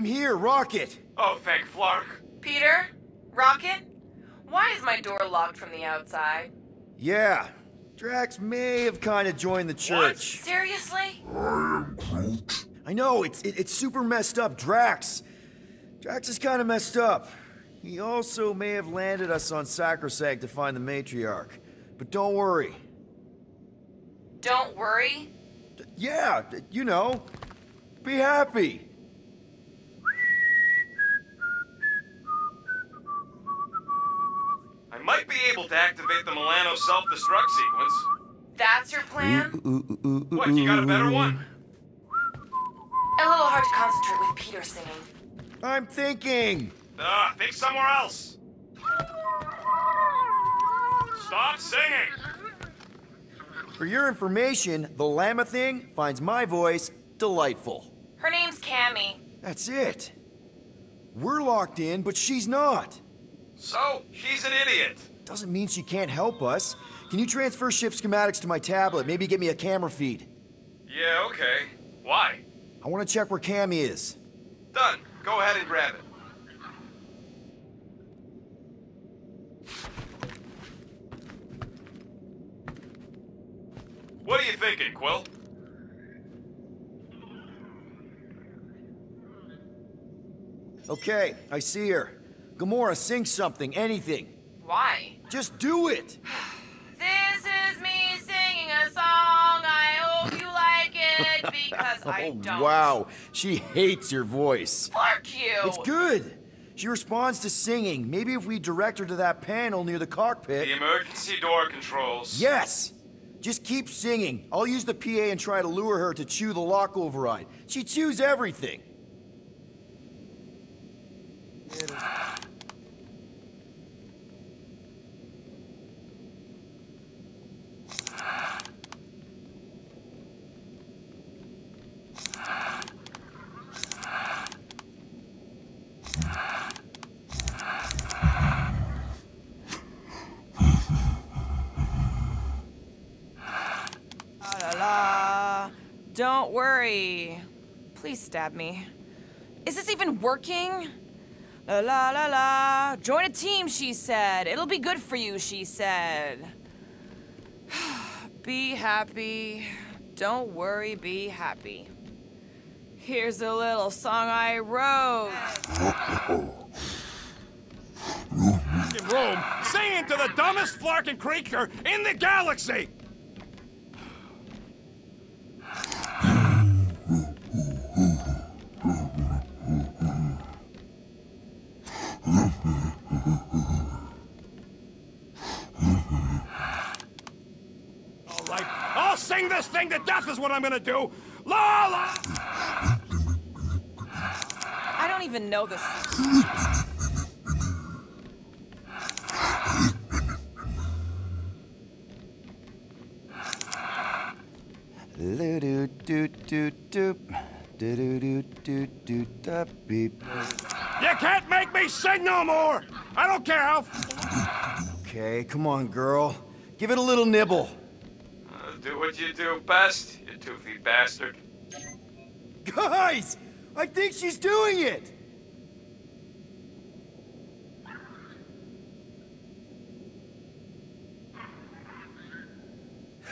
I'm here, Rocket. Oh, thank Flark. Peter? Rocket? Why is my door locked from the outside? Yeah, Drax may have kind of joined the church. What? Seriously? I am Groot. I know, it's it, it's super messed up, Drax. Drax is kind of messed up. He also may have landed us on Sacrosanct to find the matriarch. But don't worry. Don't worry. Yeah, you know, be happy. I might be able to activate the Milano self-destruct sequence. That's your plan? What, you got a better one? A little hard to concentrate with Peter singing. I'm thinking. Ah, think somewhere else. Stop singing! For your information, the Llama thing finds my voice delightful. Her name's Cammy. That's it. We're locked in, but she's not. So, she's an idiot. Doesn't mean she can't help us. Can you transfer ship schematics to my tablet? Maybe get me a camera feed. Yeah, okay. Why? I want to check where Cammy is. Done. Go ahead and grab it. What are you thinking, Quill? Okay, I see her. Gamora, sing something, anything. Why? Just do it! This is me singing a song. I hope you like it because I oh, don't. wow. She hates your voice. Fuck you. It's good. She responds to singing. Maybe if we direct her to that panel near the cockpit. The emergency door controls. Yes! Just keep singing. I'll use the PA and try to lure her to chew the lock override. She chews everything. La la la. Please stab me. Is this even working? La la la la. Join a team, she said. It'll be good for you, she said. be happy. Don't worry, be happy. Here's a little song I wrote. Rome, singing to the dumbest flarking creature in the galaxy! All right, I'll sing this thing to death is what I'm gonna do! La la! I don't even know this. Do do do do do. Do do do do do da beep. You can't make me sing no more! I don't care how Okay, come on, girl. Give it a little nibble. What you do best, you toothy bastard. Guys! I think she's doing it!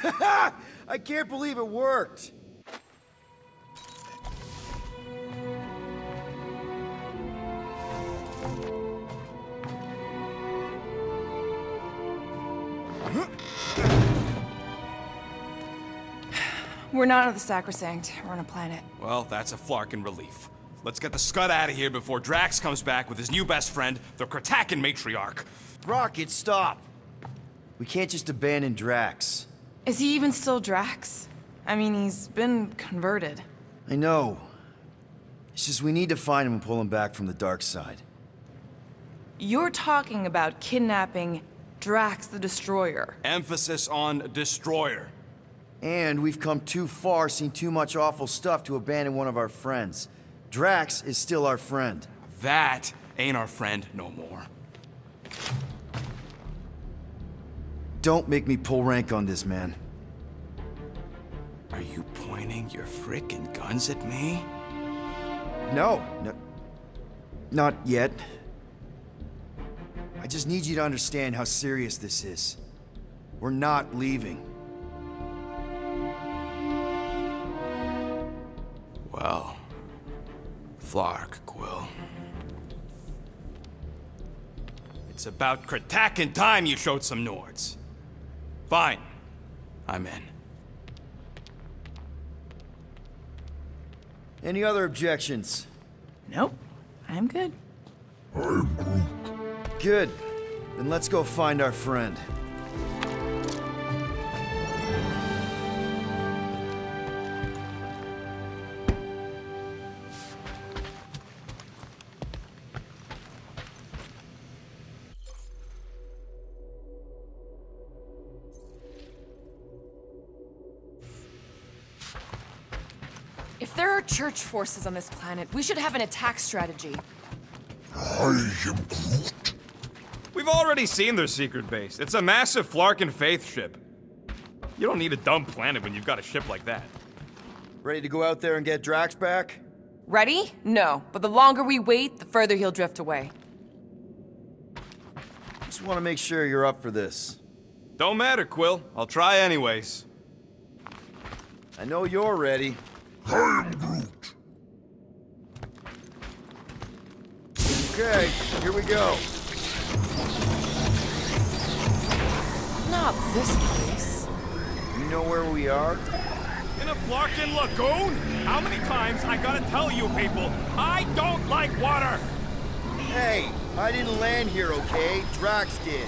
I can't believe it worked! We're not on the Sacrosanct. We're on a planet. Well, that's a flarkin' relief. Let's get the scud out of here before Drax comes back with his new best friend, the Kratakan Matriarch. Rocket, stop! We can't just abandon Drax. Is he even still Drax? I mean, he's been converted. I know. It's just we need to find him and pull him back from the dark side. You're talking about kidnapping Drax the Destroyer. Emphasis on destroyer. And we've come too far, seen too much awful stuff to abandon one of our friends. Drax is still our friend. That ain't our friend no more. Don't make me pull rank on this, man. Are you pointing your frickin' guns at me? No, no. Not yet. I just need you to understand how serious this is. We're not leaving. Flark, Quill. It's about Kratakin time you showed some Nords. Fine. I'm in. Any other objections? Nope. I'm good. I'm Groot. Good. Then let's go find our friend. There are church forces on this planet, we should have an attack strategy. We've already seen their secret base. It's a massive Flarkin Faith ship. You don't need a dumb planet when you've got a ship like that. Ready to go out there and get Drax back? Ready? No. But the longer we wait, the further he'll drift away. Just want to make sure you're up for this. Don't matter, Quill. I'll try anyways. I know you're ready. Okay, here we go. Not this place. You know where we are? In a Flarkin lagoon? How many times I gotta tell you people, I don't like water! Hey, I didn't land here, okay? Drax did.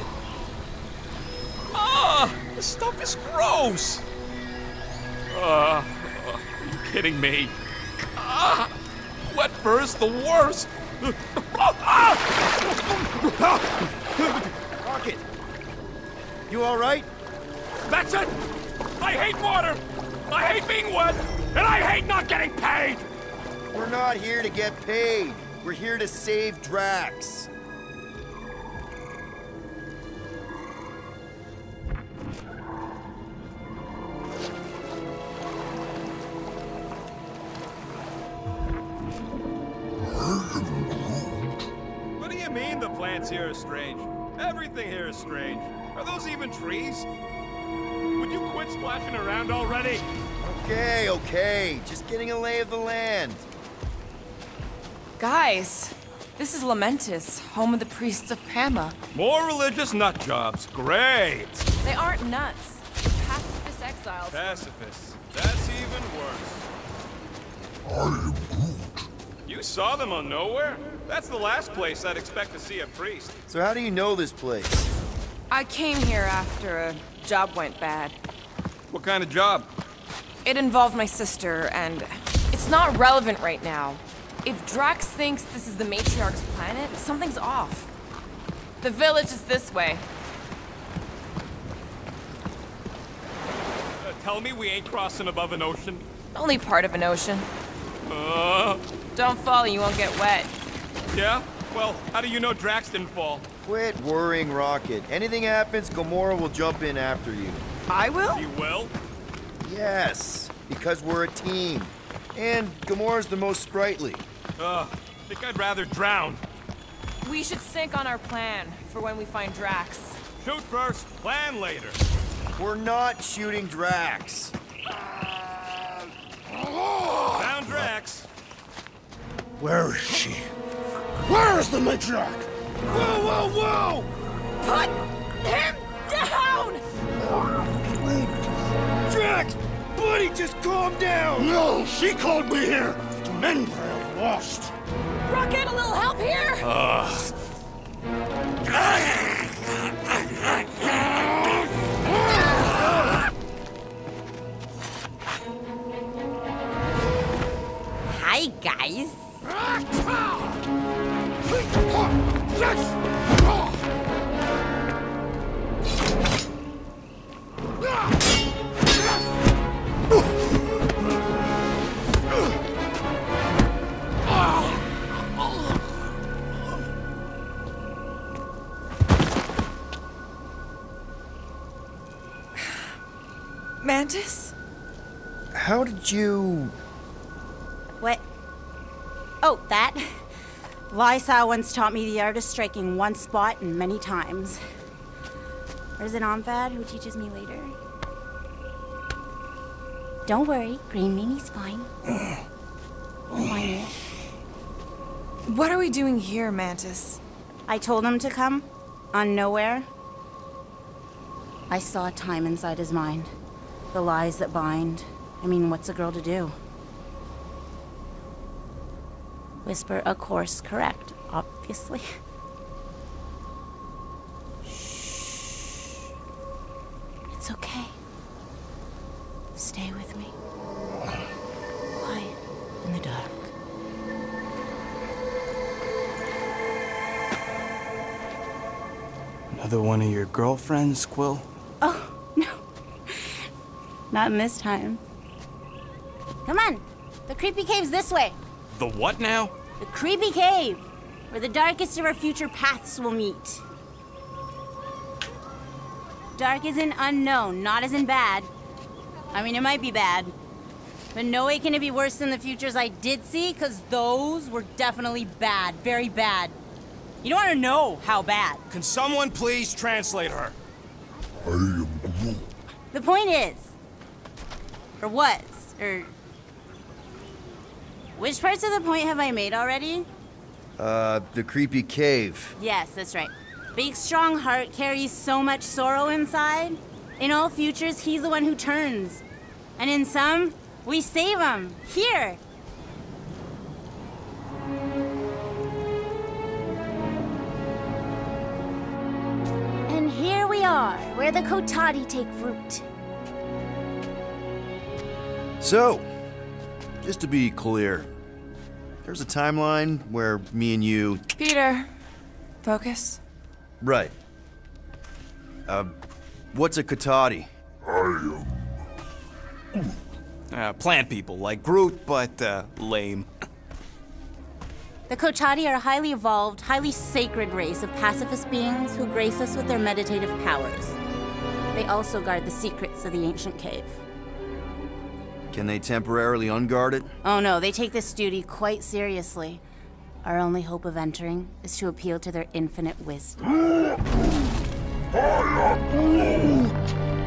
Ah! This stuff is gross! Uh, are you kidding me? Ah! Wet fur is the worst! Rocket! You alright? That's it! I hate water! I hate being wet! And I hate not getting paid! We're not here to get paid. We're here to save Drax. What do you mean the plants here are strange? Everything here is strange. Are those even trees? Would you quit splashing around already? Okay, okay. Just getting a lay of the land. Guys, this is Lamentis, home of the priests of Pama. More religious nut jobs. Great! They aren't nuts. They're pacifist exiles. Pacifists. That's even worse. You saw them on Knowhere? That's the last place I'd expect to see a priest. So how do you know this place? I came here after a job went bad. What kind of job? It involved my sister, and it's not relevant right now. If Drax thinks this is the Matriarch's planet, something's off. The village is this way. Uh, tell me we ain't crossing above an ocean? Only part of an ocean. Uh, Don't fall, you won't get wet. yeah? Well, how do you know Drax didn't fall? Quit worrying, Rocket. Anything happens, Gamora will jump in after you. I will? He will? Yes, because we're a team. And Gamora's the most sprightly. Ugh, think I'd rather drown. We should sink on our plan for when we find Drax. Shoot first, plan later. We're not shooting Drax. Found Drax. Where is she? Where is the matriarch? Whoa, whoa, whoa! Put him down! Drax! Buddy, just calm down! No, she called me here what I have lost. Rocket, a little help here? Hi, guys. Mantis? How did you Oh, that? Lysa once taught me the art of striking one spot and many times. There's an Omphad who teaches me later. Don't worry, Green Meanie's fine. Mind. What are we doing here, Mantis? I told him to come, on Knowhere. I saw time inside his mind. The lies that bind. I mean, what's a girl to do? Whisper a course correct, obviously. Shh. It's okay. Stay with me. Quiet in the dark. Another one of your girlfriends, Quill? Oh, no. Not in this time. Come on. The creepy cave's this way. The what now? The creepy cave, where the darkest of our future paths will meet. Dark is in unknown, not as in bad. I mean, it might be bad. But no way can it be worse than the futures I did see, because those were definitely bad. Very bad. You don't want to know how bad. Can someone please translate her? I am Groot. The point is, or was, or. Which parts of the point have I made already? Uh, the creepy cave. Yes, that's right. Big, strong heart carries so much sorrow inside. In all futures, he's the one who turns. And in some, we save him. Here. And here we are, where the Kotati take root. So, just to be clear, there's a timeline where me and you. Peter, focus. Right. Uh, what's a Kotati? Uh, plant people, like Groot, but, uh, lame. The Kotati are a highly evolved, highly sacred race of pacifist beings who grace us with their meditative powers. They also guard the secrets of the ancient cave. Can they temporarily unguard it? Oh no, they take this duty quite seriously. Our only hope of entering is to appeal to their infinite wisdom.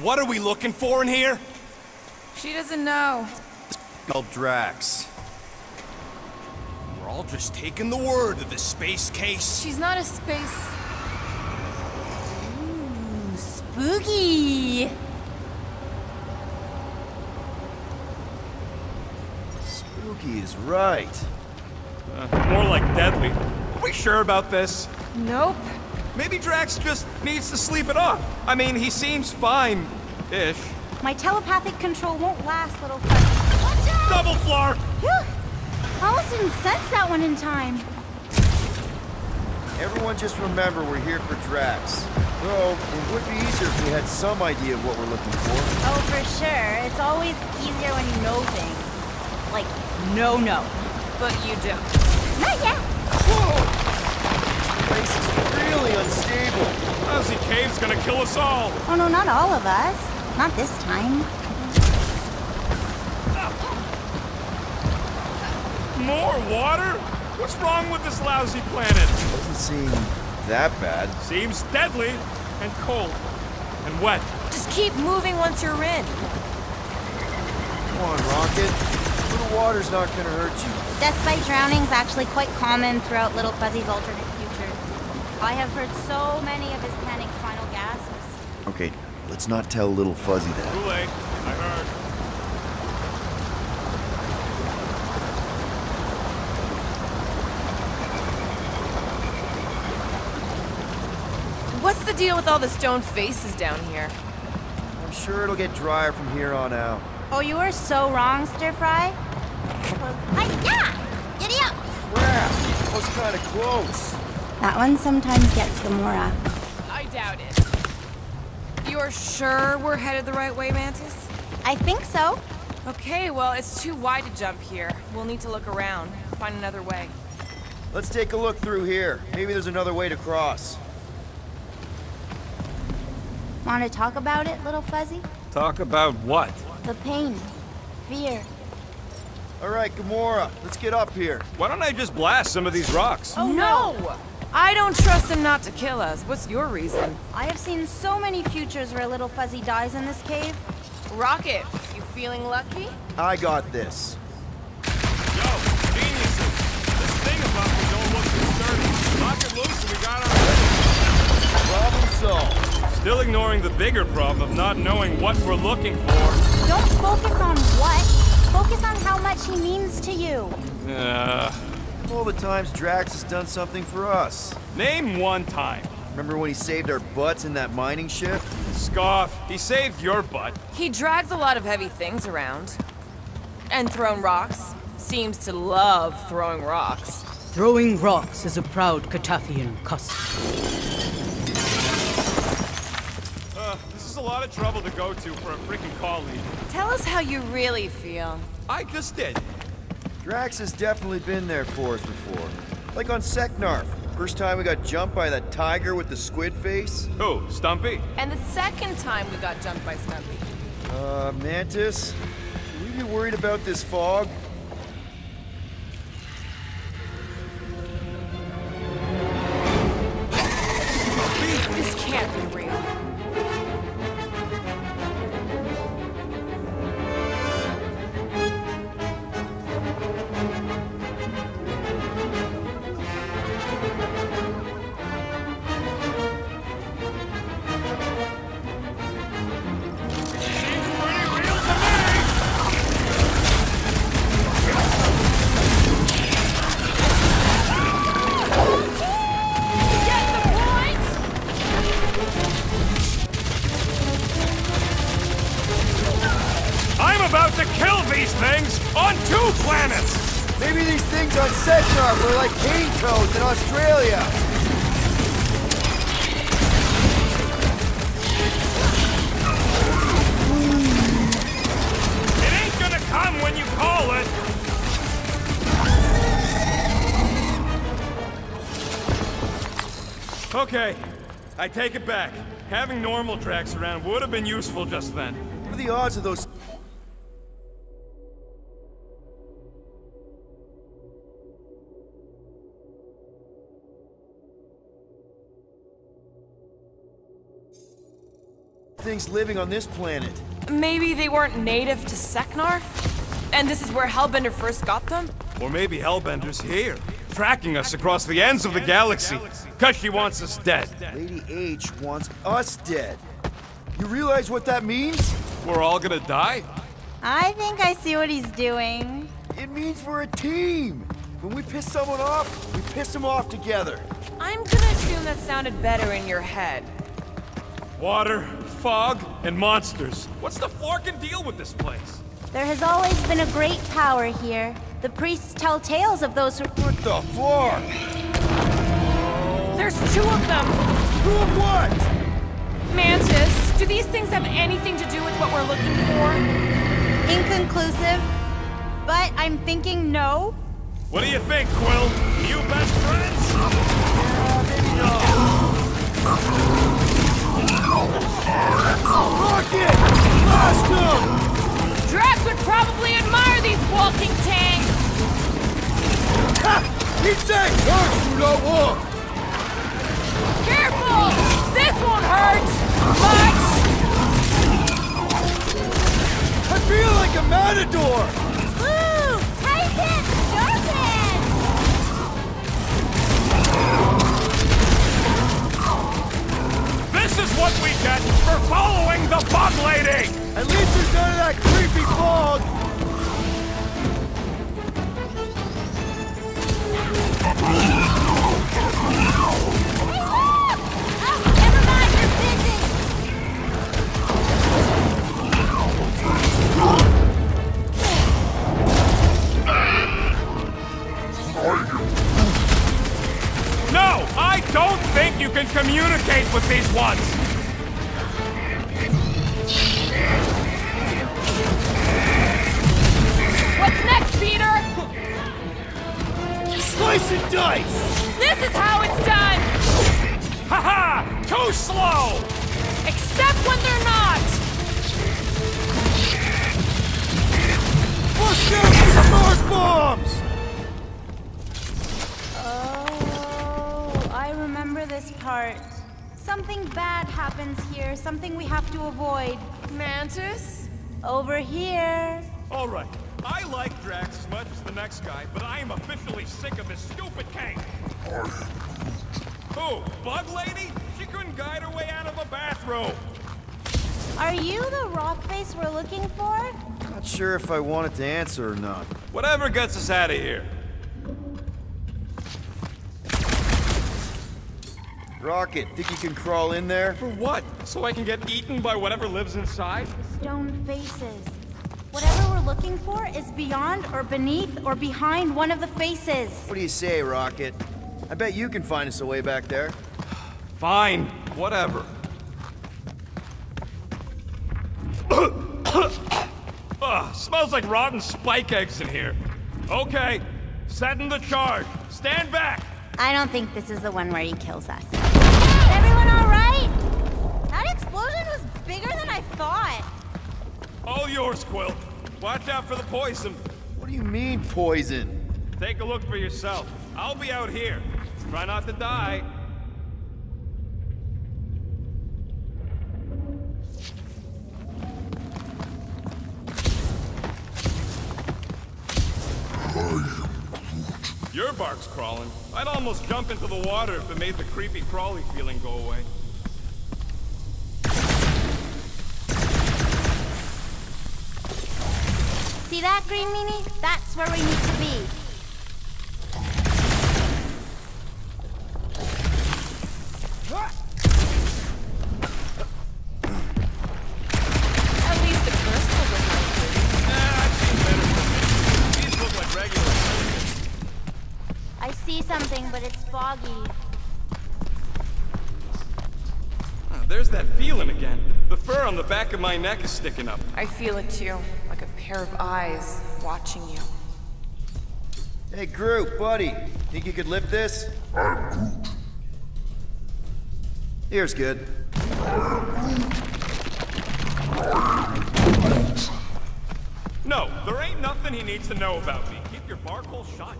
what are we looking for in here? She doesn't know. Called Drax. We're all just taking the word of the space case. She's not a space. Ooh, Spooky! Spooky is right. Uh, more like deadly. Are we sure about this? Nope. Maybe Drax just needs to sleep it off. I mean, he seems fine-ish. My telepathic control won't last, little fuzzy. Watch out! Double floor! Phew! I almost didn't sense that one in time. Everyone just remember we're here for Drax. Though, it would be easier if we had some idea of what we're looking for. Oh, for sure. It's always easier when you know things. Like, no, no. But you don't. Not yet. This place is really unstable. Ozzy Cave's gonna kill us all. Oh, no, not all of us. Not this time. More water? What's wrong with this lousy planet? Doesn't seem that bad. Seems deadly and cold and wet. Just keep moving once you're in. Come on, Rocket. A little water's not gonna hurt you. Death by drowning is actually quite common throughout Little Fuzzy's alternate futures. I have heard so many of his panicked final gasps. Okay, let's not tell little Fuzzy that. Too late. I heard. What's the deal with all the stone faces down here? I'm sure it'll get drier from here on out. Oh, you are so wrong, Stir Fry. Hi-ya! Giddy up! Crap! That was kind of close. That one sometimes gets Gamora. I doubt it. You're sure we're headed the right way, Mantis? I think so. Okay, well, it's too wide to jump here. We'll need to look around, find another way. Let's take a look through here. Maybe there's another way to cross. Want to talk about it, little fuzzy? Talk about what? The pain, fear. All right, Gamora, let's get up here. Why don't I just blast some of these rocks? Oh no! I don't trust him not to kill us. What's your reason? I have seen so many futures where a little fuzzy dies in this cave. Rocket, you feeling lucky? I got this. Yo, geniuses! This thing about me don't look too sturdy. Knock it loose and we got our... Problem solved. Still ignoring the bigger problem of not knowing what we're looking for. Don't focus on what. Focus on how much he means to you. Uh, All the times Drax has done something for us. name one time. Remember when he saved our butts in that mining ship? Scoff, he saved your butt. He drags a lot of heavy things around. And thrown rocks. Seems to love throwing rocks. Throwing rocks is a proud Catathian custom. Uh, this is a lot of trouble to go to for a freaking colleague. Tell us how you really feel. I just did. Drax has definitely been there for us before. Like on Seknarf. First time we got jumped by that tiger with the squid face. Who, Stumpy? And the second time we got jumped by Stumpy. Uh, Mantis, should we be worried about this fog? Take it back. Having normal tracks around would have been useful just then. What are the odds of those things living on this planet? Maybe they weren't native to Seknarf? And this is where Hellbender first got them? Or maybe Hellbender's here, tracking us across the ends of the galaxy, because she wants us dead. Lady H wants us dead. You realize what that means? We're all gonna die? I think I see what he's doing. It means we're a team. When we piss someone off, we piss them off together. I'm gonna assume that sounded better in your head. Water, fog, and monsters. What's the forking deal with this place? There has always been a great power here. The priests tell tales of those who. What the floor? There's two of them! Who of what? Mantis, do these things have anything to do with what we're looking for? Inconclusive. But I'm thinking no. What do you think, Quill? You best friends? Rocket! Blast him! Drax would probably admire these walking tanks! Ha! He's saying hurts you no walk! Careful! This won't hurt! Much! I feel like a matador! Are you the rock face we're looking for? Not sure if I wanted to answer or not. Whatever gets us out of here. Rocket, think you can crawl in there? For what? So I can get eaten by whatever lives inside? The Stone faces. Whatever we're looking for is beyond or beneath or behind one of the faces. What do you say, Rocket? I bet you can find us a way back there. Fine, whatever. Ugh, ah, smells like rotten spike eggs in here. Okay, setting the charge. Stand back. I don't think this is the one where he kills us. Is everyone alright? That explosion was bigger than I thought. All yours, Quill. Watch out for the poison. What do you mean, poison? Take a look for yourself. I'll be out here. Try not to die. Your bark's crawling. I'd almost jump into the water if it made the creepy crawly feeling go away. See that, Green Meanie? That's where we need to be. Of my neck is sticking up. I feel it too, like a pair of eyes watching you. Hey, Groot, buddy. Think you could lift this? I'm Groot. Here's good. No, there ain't nothing he needs to know about me. Keep your bark hole shut.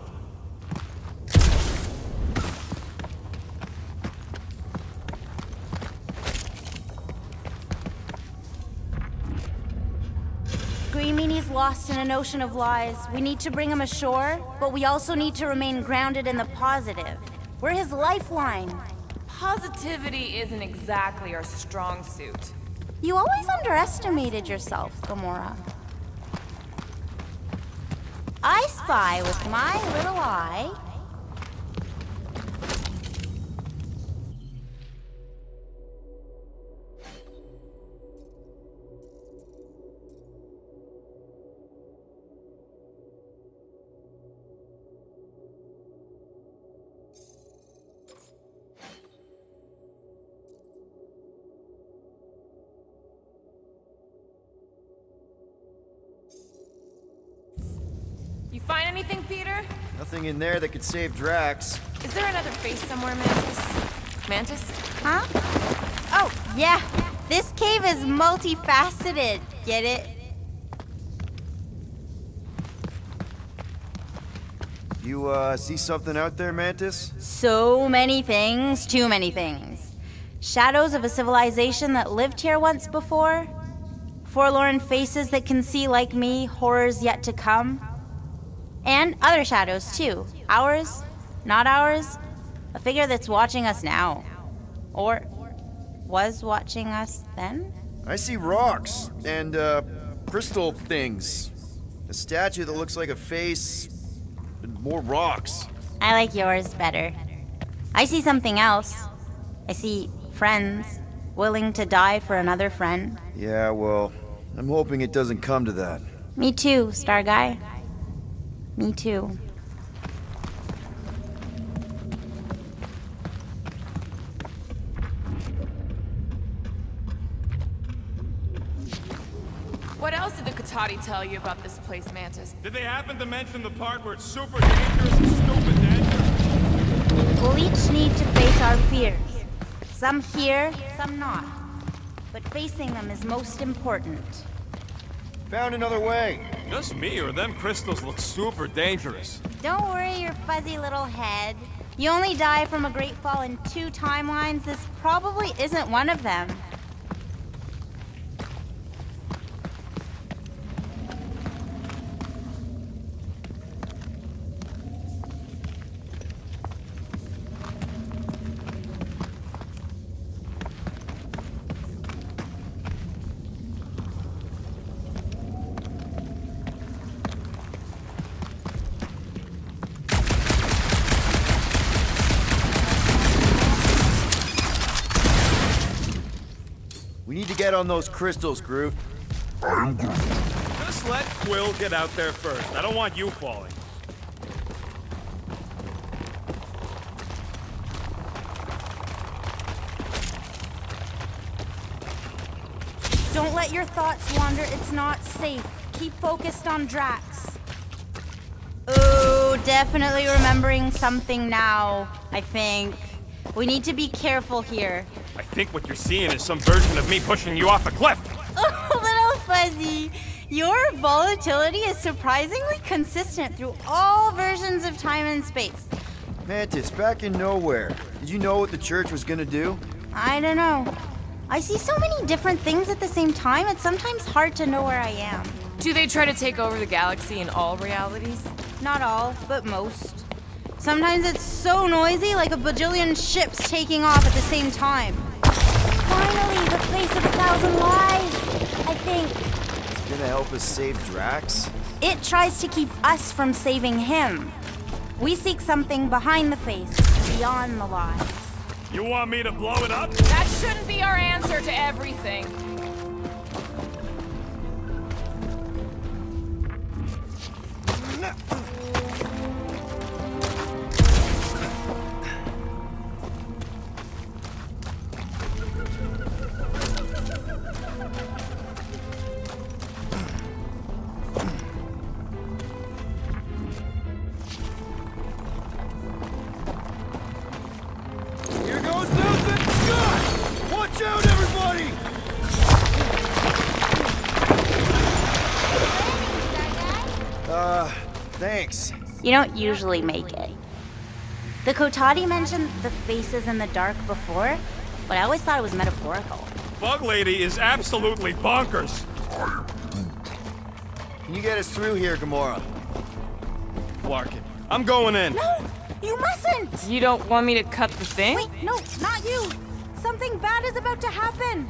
Green Meanie's lost in an ocean of lies. We need to bring him ashore, but we also need to remain grounded in the positive. We're his lifeline. Positivity isn't exactly our strong suit. You always underestimated yourself, Gamora. I spy with my little eye. Anything, Peter? Nothing in there that could save Drax. Is there another face somewhere, Mantis? Mantis? Huh? Oh, yeah. This cave is multifaceted. Get it? You, uh, see something out there, Mantis? So many things, too many things. Shadows of a civilization that lived here once before. Forlorn faces that can see like me, horrors yet to come. And other shadows, too. Ours, not ours. A figure that's watching us now. Or was watching us then? I see rocks and, uh, crystal things. A statue that looks like a face, and more rocks. I like yours better. I see something else. I see friends willing to die for another friend. Yeah, well, I'm hoping it doesn't come to that. Me too, Star Guy. Me too. What else did the Kotati tell you about this place, Mantis? Did they happen to mention the part where it's super dangerous and stupid dangerous? We'll each need to face our fears. Some here, some not. But facing them is most important. Found another way. Just me or them crystals look super dangerous. Don't worry your fuzzy little head. You only die from a great fall in two timelines. This probably isn't one of them. We need to get on those crystals, Groot. Just let Quill get out there first. I don't want you falling. Don't let your thoughts wander. It's not safe. Keep focused on Drax. Oh, definitely remembering something now, I think. We need to be careful here. I think what you're seeing is some version of me pushing you off a cliff. Oh, little Fuzzy. Your volatility is surprisingly consistent through all versions of time and space. Mantis, back in Knowhere. Did you know what the church was gonna do? I don't know. I see so many different things at the same time, it's sometimes hard to know where I am. Do they try to take over the galaxy in all realities? Not all, but most. Sometimes it's so noisy, like a bajillion ships taking off at the same time. Finally, the face of a thousand lies, I think. It's gonna help us save Drax? It tries to keep us from saving him. We seek something behind the face, beyond the lies. You want me to blow it up? That shouldn't be our answer to everything. You don't usually make it. The Kotati mentioned the faces in the dark before, but I always thought it was metaphorical. Bug Lady is absolutely bonkers. Can you get us through here, Gamora? Larkin, I'm going in. No, you mustn't! You don't want me to cut the thing? Wait, no, not you! Something bad is about to happen!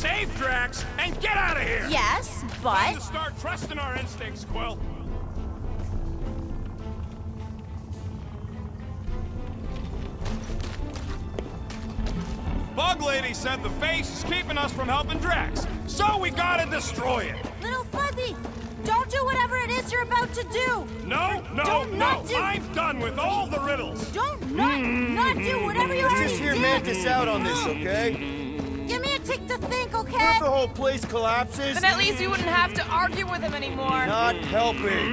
Save Drax, and get out of here. Yes, but... Time but. to start trusting our instincts, Quill. Bug Lady said the face is keeping us from helping Drax, so we gotta destroy it. Little Fuzzy, don't do whatever it is you're about to do! No, no, Don't no. not do- I'm done with all the riddles. Don't not, not do whatever you Let's already just hear did. Mantis out on this, okay? Give me a tick to whole place collapses? Then at least you wouldn't have to argue with him anymore. Not helping.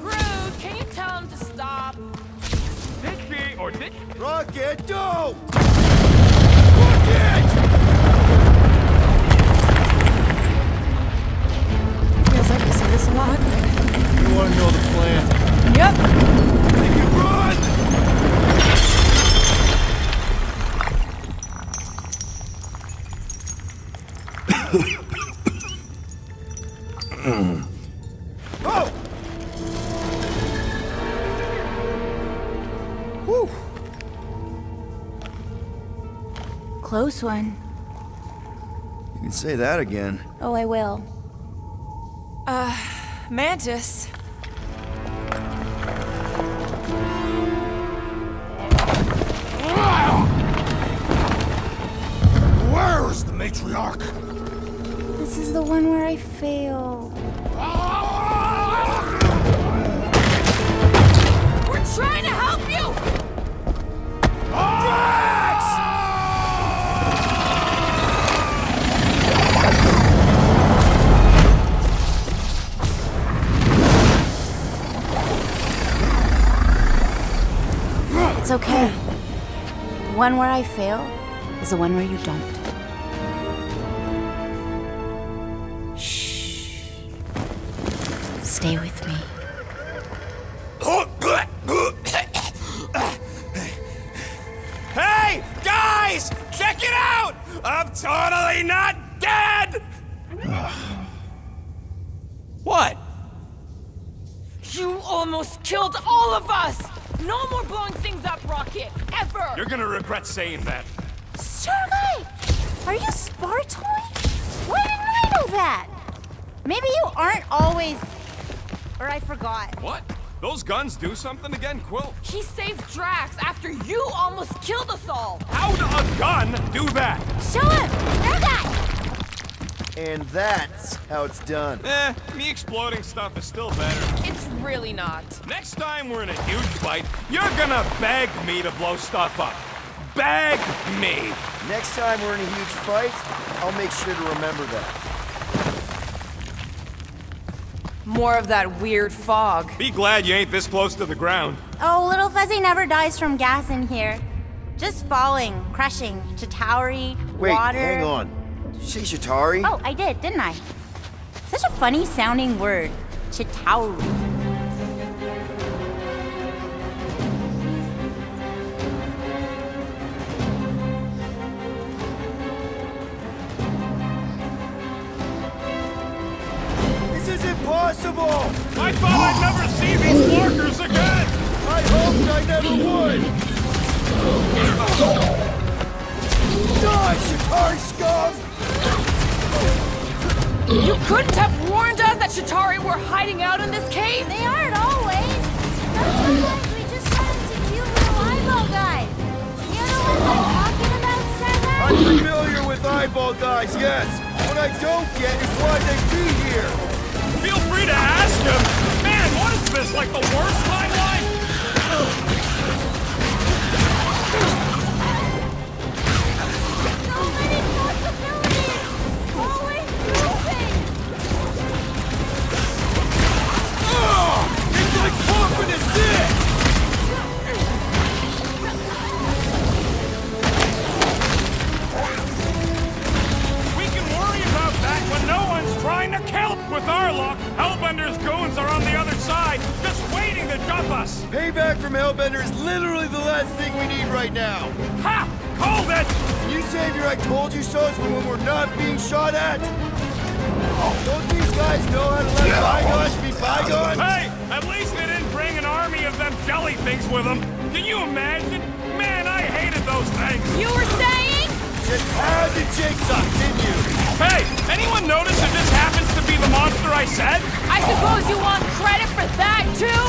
Rude, can you tell him to stop? Ditch or ditch Rocket, don't! Rocket! Feels like you say this a lot. You wanna know the plan? Yep. Close one. You can say that again. Oh, I will. Uh, Mantis. It's okay. The one where I fail is the one where you don't. Shh. Stay with gonna saying that. Sergei! Are you Spartoi? Why didn't I know that? Maybe you aren't always. Or I forgot. What? Those guns do something again, Quill? He saved Drax after you almost killed us all! How'd a gun do that? Show him! Sergei! And that's how it's done. Eh, me exploding stuff is still better. It's really not. Next time we're in a huge fight, you're gonna beg me to blow stuff up. Beg me! Next time we're in a huge fight, I'll make sure to remember that. More of that weird fog. Be glad you ain't this close to the ground. Oh, Little Fuzzy never dies from gas in here. Just falling, crushing, Chitauri, Wait, water. hang on. Did you say Chitauri? Oh, I did, didn't I? Such a funny sounding word. Chitauri. Die, Chitauri scum! You couldn't have warned us that Chitauri were hiding out in this cave? They aren't always. Sometimes we just run into cute little eyeball guys. You know what I'm talking about, Starlight? I'm familiar with eyeball guys, yes. What I don't get is why they be here. Feel free to ask him! Man, what is this, like the worst With our luck, Hellbender's goons are on the other side, just waiting to jump us! Payback from Hellbender is literally the last thing we need right now. Ha! Called it! You savior I told you so's when we're not being shot at. Don't these guys know how to let bygones be bygones? Hey, at least they didn't bring an army of them jelly things with them. Can you imagine? Man, I hated those things. You were saying? Just had to jigsaw, didn't you? Hey, anyone notice if this happens to be the monster I said? I suppose you want credit for that, too?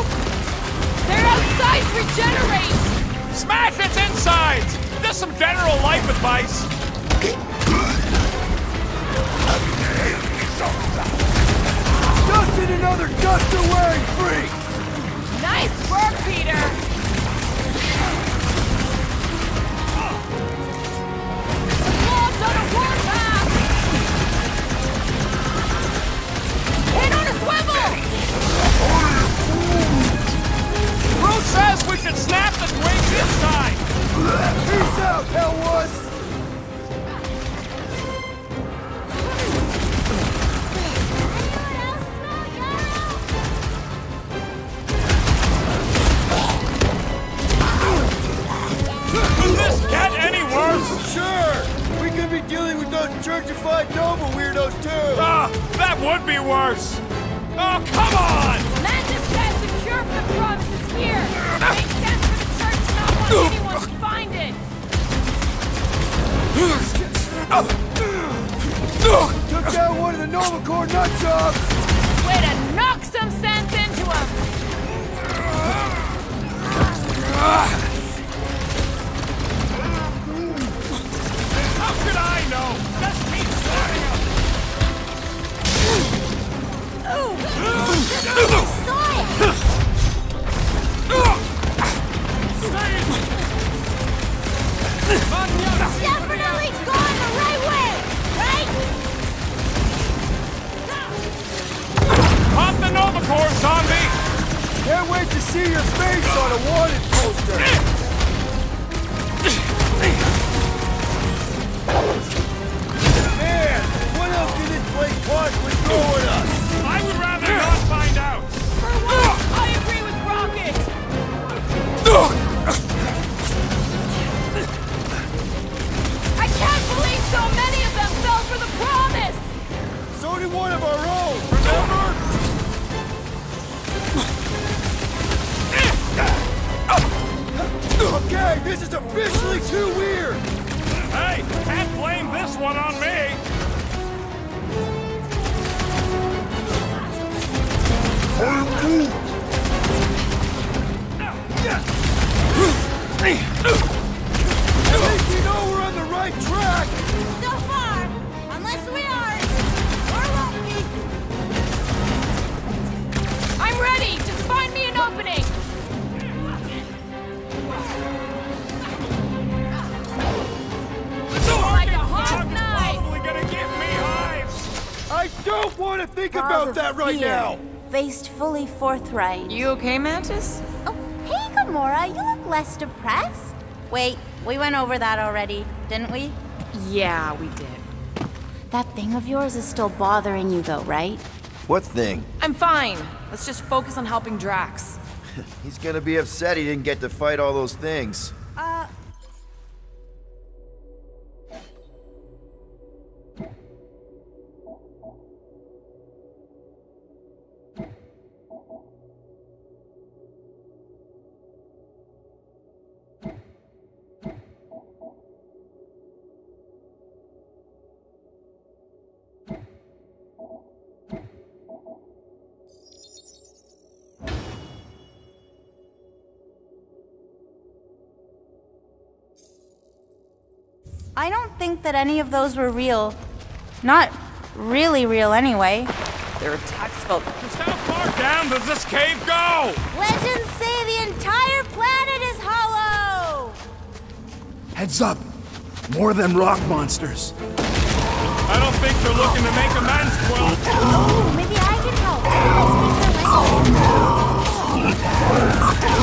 Their outsides regenerate! Smash its insides! Just some general life advice. Just in another duster-wearing freak! Nice work, Peter! Logs on a says we should snap the twigs inside. Peace out, Hellwuss! Could this get any worse? Sure! We could be dealing with those churchified Nova weirdos, too! Ah, that would be worse. Oh, come on! Mantis says the cure for the promise is here! Anyone find it! Took down one of the Nova Corps nut! Way to knock some sense into him! How could I know? Definitely going the right way, right? Pop the Nova Corps, zombie! Can't wait to see your face on a wanted poster! Man, what else can this place possibly throw at us? Forthright. You okay, Mantis? Oh, hey, Gamora, you look less depressed. Wait, we went over that already, didn't we? Yeah, we did. That thing of yours is still bothering you, though, right? What thing? I'm fine. Let's just focus on helping Drax. He's gonna be upset he didn't get to fight all those things. I don't think that any of those were real. Not really real, anyway. Their attacks felt Just how far down does this cave go? Legends say the entire planet is hollow! Heads up! More than rock monsters. I don't think they're looking to make amends, Quill. Oh, maybe I can help. I speak their language.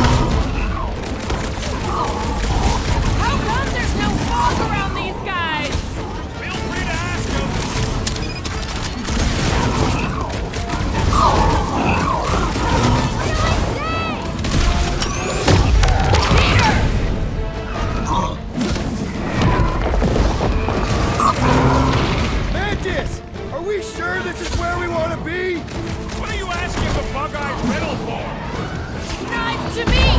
Bug-eyed riddle for? Nice to meet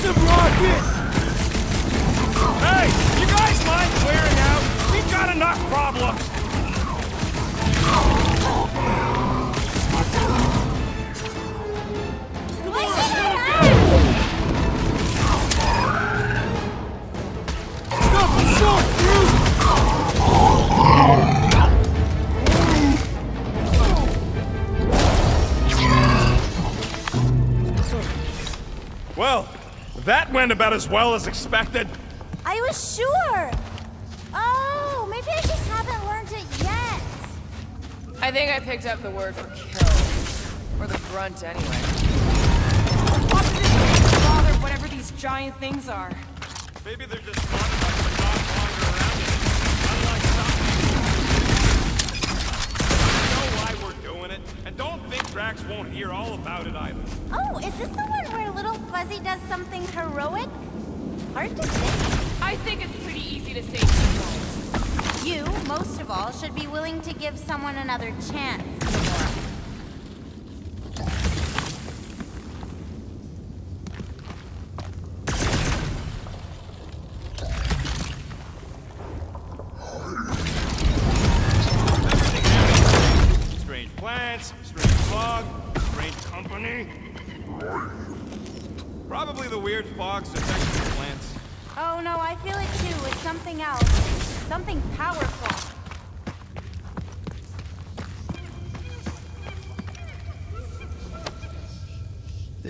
Blitz him, Rocket! Hey, you guys mind clearing out? We've got enough problems. Dude! That went about as well as expected. I was sure. Oh, maybe I just haven't learned it yet. I think I picked up the word for kill. Or the grunt, anyway. Opposite sex, father, whatever these giant things are. Maybe they're just smart enough to not wander around it. Unlike some people. I know why we're doing it, and don't think Drax won't hear all about it either. Oh, is this the one where little Fuzzy does something heroic? Hard to say. I think it's pretty easy to say he. You, most of all, should be willing to give someone another chance,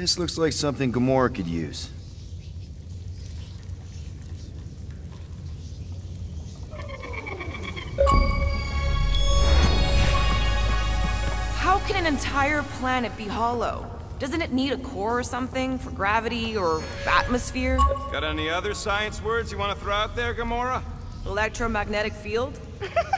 This looks like something Gamora could use. How can an entire planet be hollow? Doesn't it need a core or something for gravity or atmosphere? Got any other science words you want to throw out there, Gamora? Electromagnetic field?